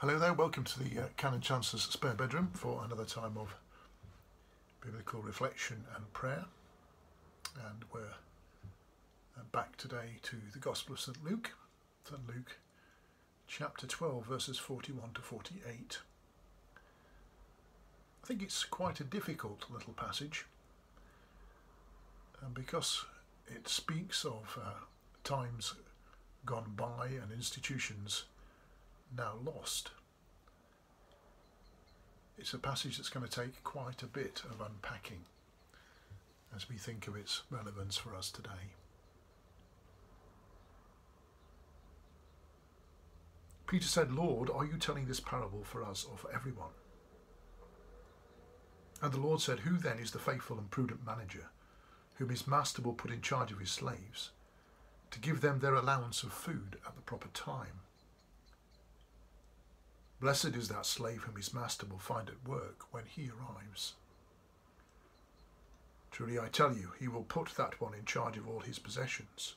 Hello there, welcome to the uh, Canon Chancellor's spare bedroom for another time of biblical reflection and prayer. And we're uh, back today to the Gospel of St Luke, St Luke chapter 12, verses 41 to 48. I think it's quite a difficult little passage and because it speaks of uh, times gone by and institutions now lost. It's a passage that's going to take quite a bit of unpacking as we think of its relevance for us today. Peter said, Lord, are you telling this parable for us or for everyone? And the Lord said, Who then is the faithful and prudent manager, whom his master will put in charge of his slaves, to give them their allowance of food at the proper time? Blessed is that slave whom his master will find at work when he arrives. Truly I tell you, he will put that one in charge of all his possessions.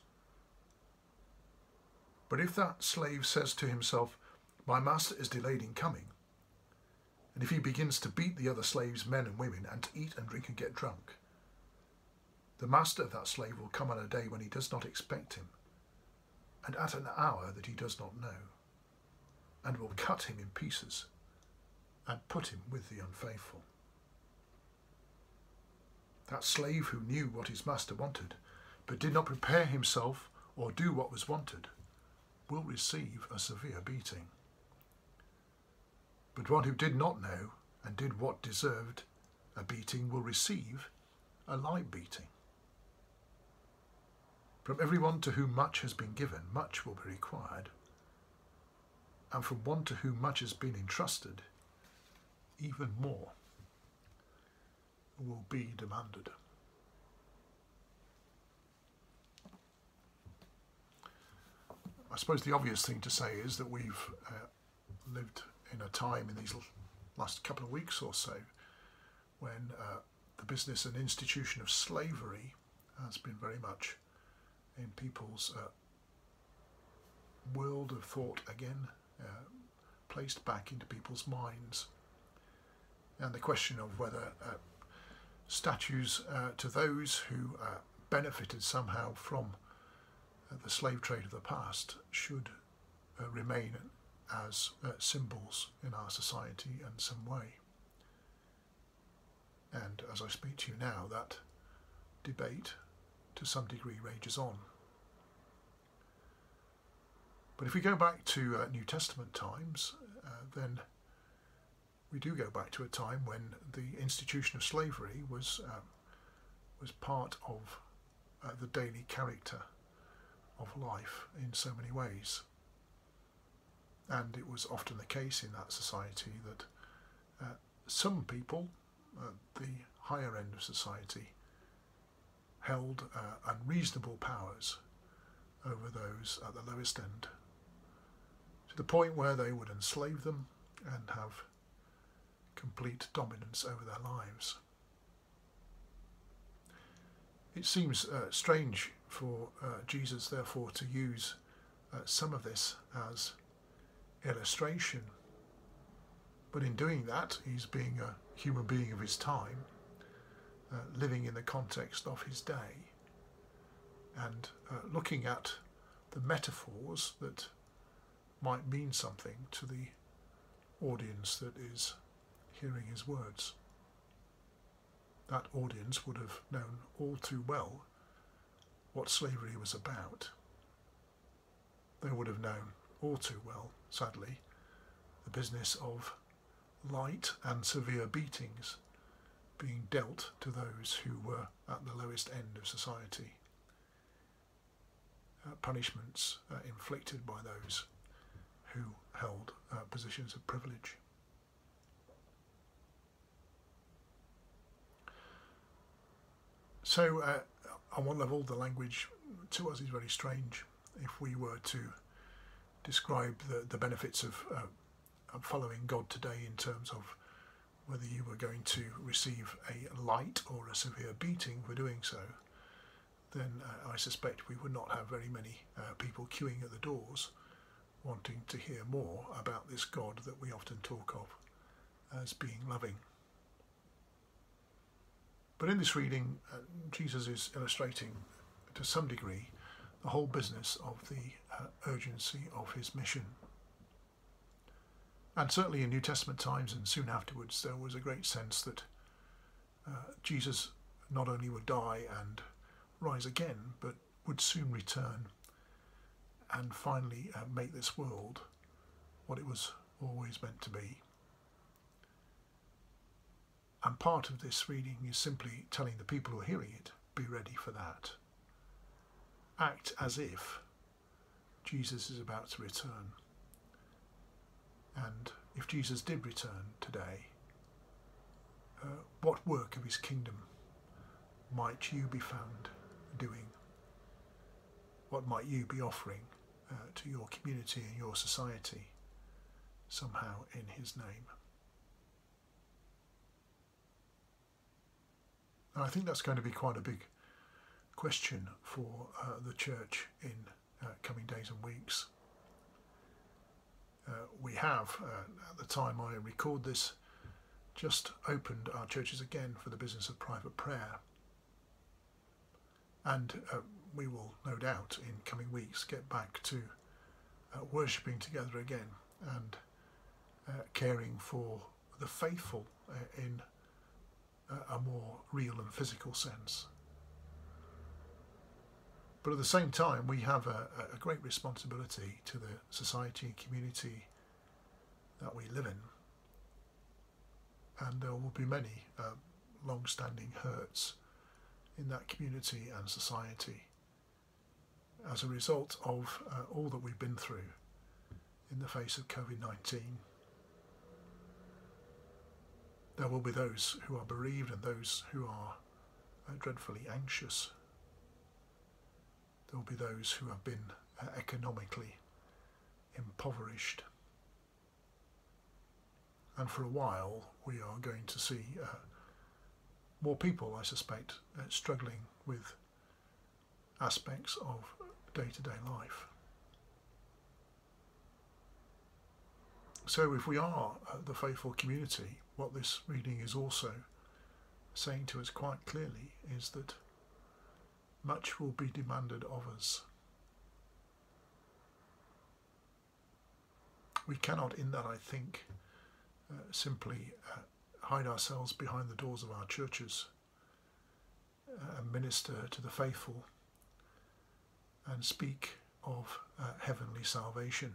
But if that slave says to himself, My master is delayed in coming, and if he begins to beat the other slaves, men and women, and to eat and drink and get drunk, the master of that slave will come on a day when he does not expect him, and at an hour that he does not know and will cut him in pieces and put him with the unfaithful. That slave who knew what his master wanted, but did not prepare himself or do what was wanted, will receive a severe beating. But one who did not know and did what deserved a beating will receive a light beating. From everyone to whom much has been given, much will be required and from one to whom much has been entrusted, even more will be demanded. I suppose the obvious thing to say is that we've uh, lived in a time in these last couple of weeks or so when uh, the business and institution of slavery has been very much in people's uh, world of thought again placed back into people's minds. And the question of whether uh, statues uh, to those who uh, benefited somehow from uh, the slave trade of the past should remain as symbols in our society in some way. And as I speak to you now, that debate to some degree rages on. But if we go back to uh, New Testament times, uh, then we do go back to a time when the institution of slavery was um, was part of uh, the daily character of life in so many ways. And it was often the case in that society that uh, some people, at the higher end of society, held uh, unreasonable powers over those at the lowest end the point where they would enslave them and have complete dominance over their lives. It seems uh, strange for uh, Jesus, therefore, to use uh, some of this as illustration. But in doing that, he's being a human being of his time, uh, living in the context of his day, and uh, looking at the metaphors that might mean something to the audience that is hearing his words. That audience would have known all too well what slavery was about. They would have known all too well, sadly, the business of light and severe beatings being dealt to those who were at the lowest end of society. Uh, punishments uh, inflicted by those who held uh, positions of privilege. So, uh, on one level, the language to us is very strange. If we were to describe the, the benefits of, uh, following God today in terms of whether you were going to receive a light or a severe beating for doing so, then uh, I suspect we would not have very many uh, people queuing at the doors wanting to hear more about this God that we often talk of as being loving. But in this reading, uh, Jesus is illustrating to some degree the whole business of the uh, urgency of his mission. And certainly in New Testament times and soon afterwards, there was a great sense that uh, Jesus not only would die and rise again, but would soon return and finally uh, make this world what it was always meant to be. And part of this reading is simply telling the people who are hearing it, be ready for that. Act as if Jesus is about to return. And if Jesus did return today, uh, what work of his kingdom might you be found doing? What might you be offering uh, to your community and your society somehow in his name? And I think that's going to be quite a big question for uh, the church in uh, coming days and weeks. Uh, we have, uh, at the time I record this, just opened our churches again for the business of private prayer. And uh, we will no doubt in coming weeks get back to uh, worshipping together again and caring for the faithful in a more real and physical sense. But at the same time, we have a, a great responsibility to the society and community that we live in. And there will be many uh, long standing hurts in that community and society as a result of uh, all that we've been through in the face of COVID 19 there will be those who are bereaved and those who are uh, dreadfully anxious. There will be those who have been uh, economically impoverished. And for a while, we are going to see uh, more people, I suspect, uh, struggling with aspects of day to day life. So, if we are the faithful community, what this reading is also saying to us quite clearly is that much will be demanded of us. We cannot, in that, I think, uh, simply uh, hide ourselves behind the doors of our churches uh, and minister to the faithful and speak of uh, heavenly salvation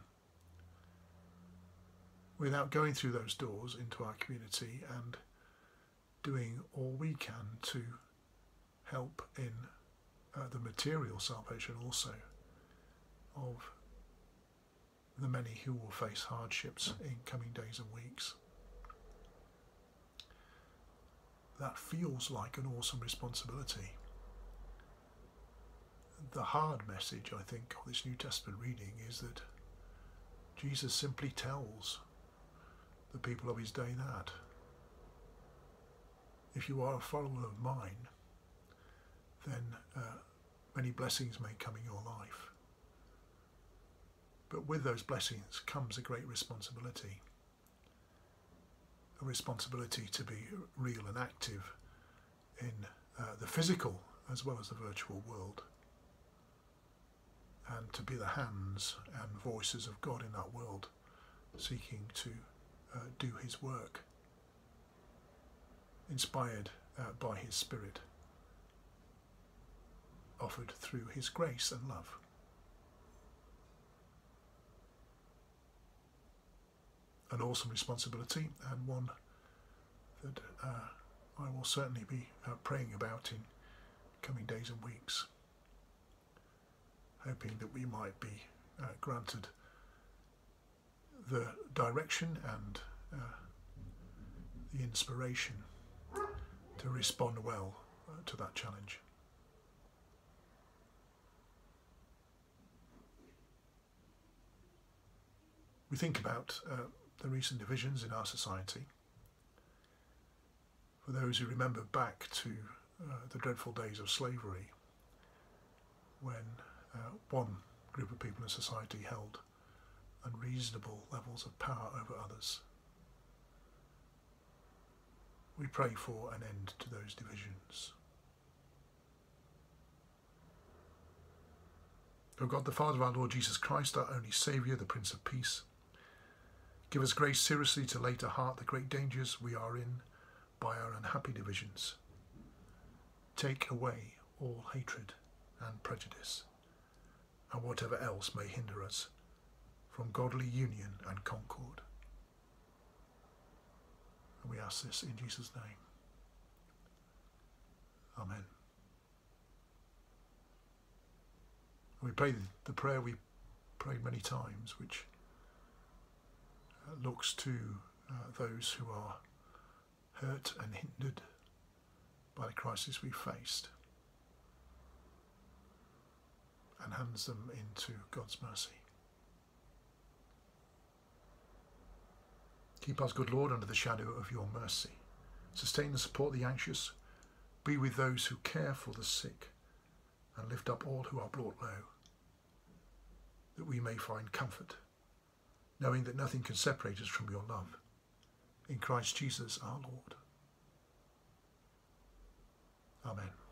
without going through those doors into our community and doing all we can to help in uh, the material salvation also of the many who will face hardships in coming days and weeks. That feels like an awesome responsibility. The hard message, I think, of this New Testament reading is that Jesus simply tells the people of his day that. If you are a follower of mine, then uh, many blessings may come in your life. But with those blessings comes a great responsibility. A responsibility to be real and active in uh, the physical as well as the virtual world. And to be the hands and voices of God in that world, seeking to uh, do his work, inspired uh, by his Spirit, offered through his grace and love. An awesome responsibility and one that uh, I will certainly be uh, praying about in coming days and weeks, hoping that we might be uh, granted the direction and uh, the inspiration to respond well uh, to that challenge. We think about uh, the recent divisions in our society. For those who remember back to uh, the dreadful days of slavery, when uh, one group of people in society held unreasonable levels of power over others. We pray for an end to those divisions. O God, the Father of our Lord Jesus Christ, our only Saviour, the Prince of Peace, give us grace seriously to lay to heart the great dangers we are in by our unhappy divisions. Take away all hatred and prejudice, and whatever else may hinder us from godly union and concord. And we ask this in Jesus' name. Amen. We pray the prayer we prayed many times, which uh, looks to uh, those who are hurt and hindered by the crisis we faced and hands them into God's mercy. Keep us, good Lord, under the shadow of your mercy. Sustain and support the anxious. Be with those who care for the sick and lift up all who are brought low, that we may find comfort, knowing that nothing can separate us from your love. In Christ Jesus our Lord. Amen.